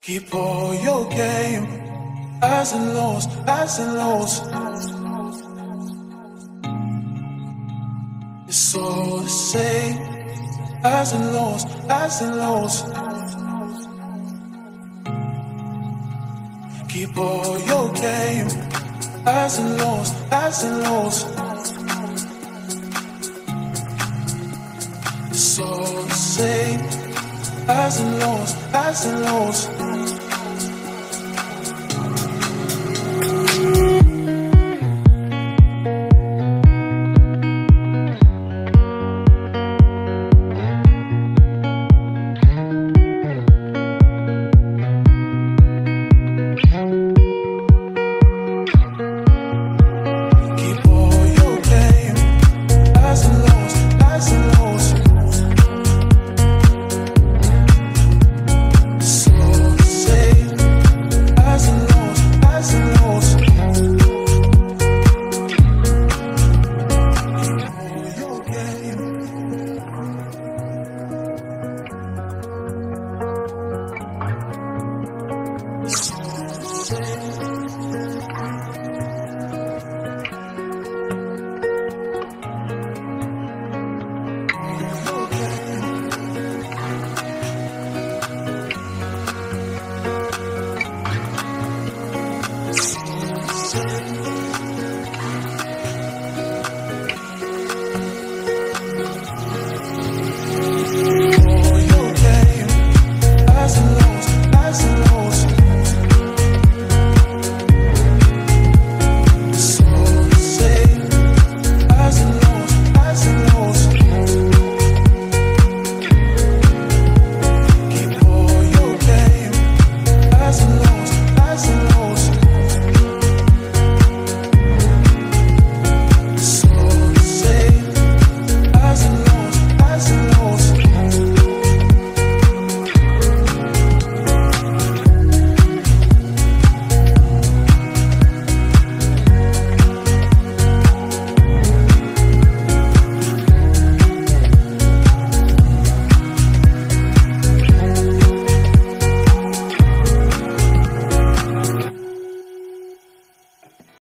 Keep all your game, highs and lows, highs and lows. It's all the same, highs and lows, highs and lows. Keep all your game, highs and lows, highs and lows. It's all the same, as and lows, as and lows.